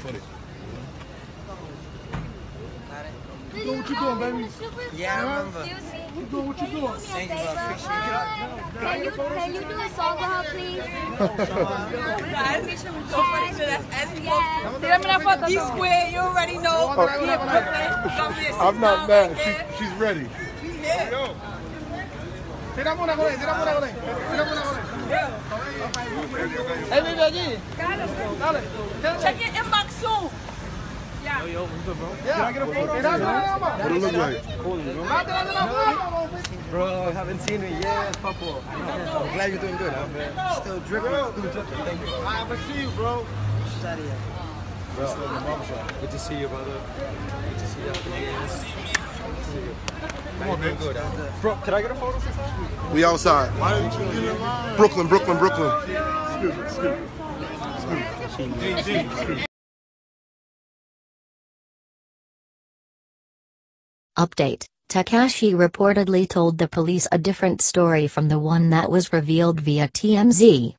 footage. Keep doing what you doing, baby. Yeah, I remember. Keep doing what you doing. Thank you, bro. Can you, can you do a song for her, please? Tírame una foto. Be square, you already know. Oh, He in Brooklyn. Come I'm not mad. right. She, she's ready. Yeah. Tirame una con él, tirame una con él. Tirame una con él. Él vive allí. Dale. Check your inbox soon. Yeah. Can I get a photo? Tirame una. What it look like? Va, tirame una foto. Bro, I haven't seen it yet, Papa. I'm glad you're doing good, huh, man. Still dripping, still dripping. Thank you. I haven't seen you, bro. Bro, good to see you, brother. Good to see you. Come on, man. Good. Bro, can I get a photo sometime? We outside. Why didn't you get in line? Brooklyn, Brooklyn, Brooklyn. Excuse me, excuse me. Excuse me. Update Tekashi reportedly told the police a different story from the one that was revealed via TMZ.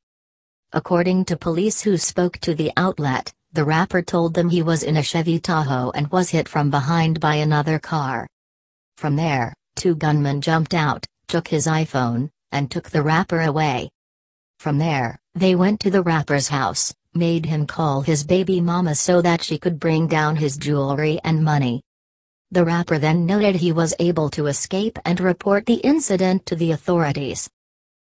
According to police who spoke to the outlet, the rapper told them he was in a Chevy Tahoe and was hit from behind by another car. From there, two gunmen jumped out, took his iPhone, and took the rapper away. From there, they went to the rapper's house, made him call his baby mama so that she could bring down his jewelry and money. The rapper then noted he was able to escape and report the incident to the authorities.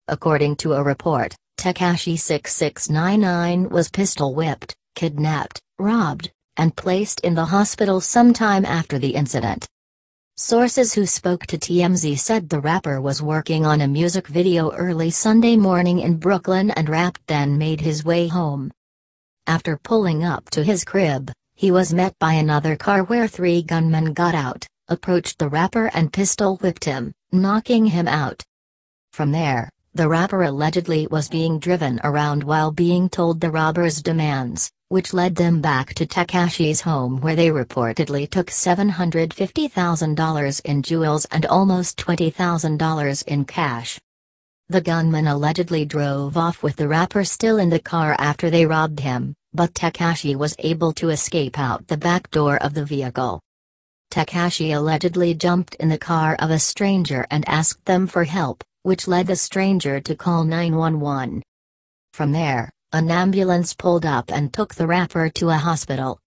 According to a report, Tekashi 6699 was pistol whipped, kidnapped, robbed, and placed in the hospital sometime after the incident. Sources who spoke to TMZ said the rapper was working on a music video early Sunday morning in Brooklyn and rapped then made his way home. After pulling up to his crib, he was met by another car where three gunmen got out, approached the rapper and pistol whipped him, knocking him out. From there, the rapper allegedly was being driven around while being told the robbers' demands, which led them back to Tekashi's home where they reportedly took $750,000 in jewels and almost $20,000 in cash. The gunman allegedly drove off with the rapper still in the car after they robbed him, but Tekashi was able to escape out the back door of the vehicle. Tekashi allegedly jumped in the car of a stranger and asked them for help, which led the stranger to call 911. From there, an ambulance pulled up and took the rapper to a hospital.